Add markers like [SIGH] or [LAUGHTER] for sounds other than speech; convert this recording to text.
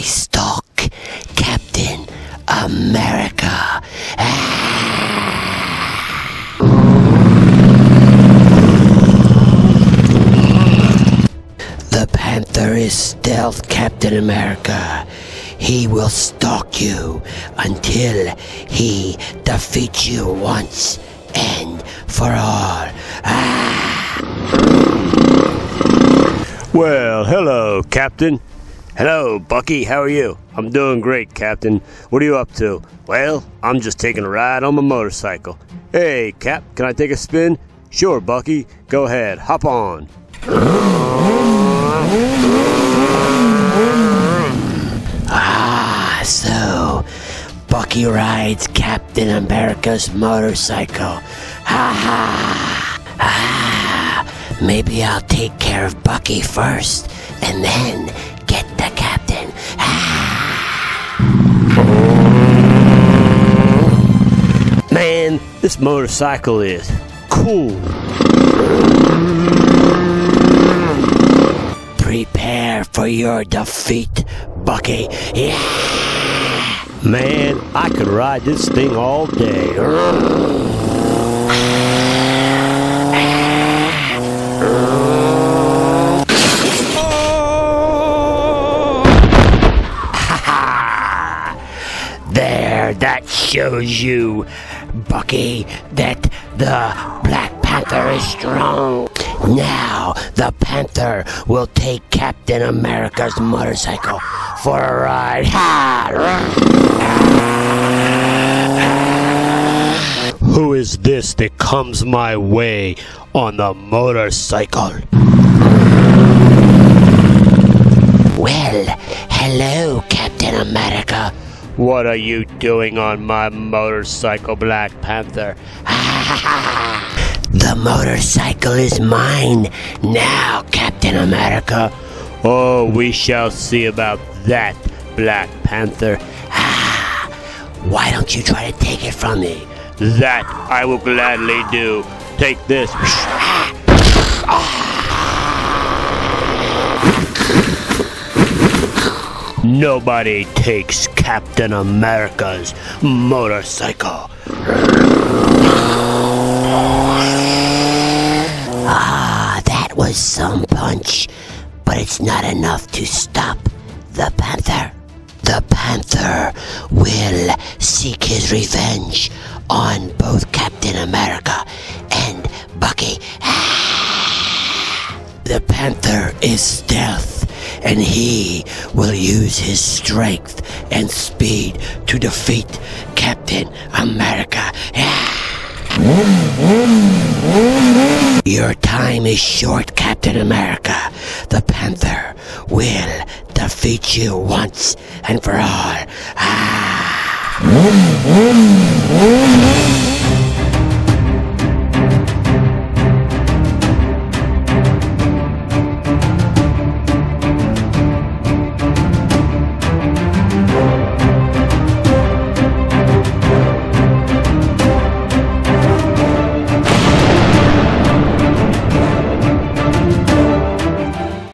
I stalk Captain America. The Panther is stealth Captain America. He will stalk you until he defeats you once and for all. Ah! Well, hello, Captain. Hello, Bucky. How are you? I'm doing great, Captain. What are you up to? Well, I'm just taking a ride on my motorcycle. Hey, Cap, can I take a spin? Sure, Bucky. Go ahead. Hop on. Ah, so Bucky rides Captain America's motorcycle. Ha ha! Ah, maybe I'll take care of Bucky first and then get the captain. Ah. Man, this motorcycle is cool. Prepare for your defeat, Bucky. Yeah! Man, I could ride this thing all day. That shows you, Bucky, that the Black Panther is strong. Now, the Panther will take Captain America's motorcycle for a ride. Who is this that comes my way on the motorcycle? What are you doing on my motorcycle, Black Panther? [LAUGHS] The motorcycle is mine now, Captain America. Oh, we shall see about that, Black Panther. [SIGHS] Why don't you try to take it from me? That I will gladly do. Take this. [SIGHS] Nobody takes Captain America's motorcycle. Ah, that was some punch, but it's not enough to stop the Panther. The Panther will seek his revenge on both Captain America and Bucky. The Panther is stealth, and he will use his strength and speed to defeat Captain America. [SIGHS] Your time is short, Captain America. The Panther will defeat you once and for all. Ah.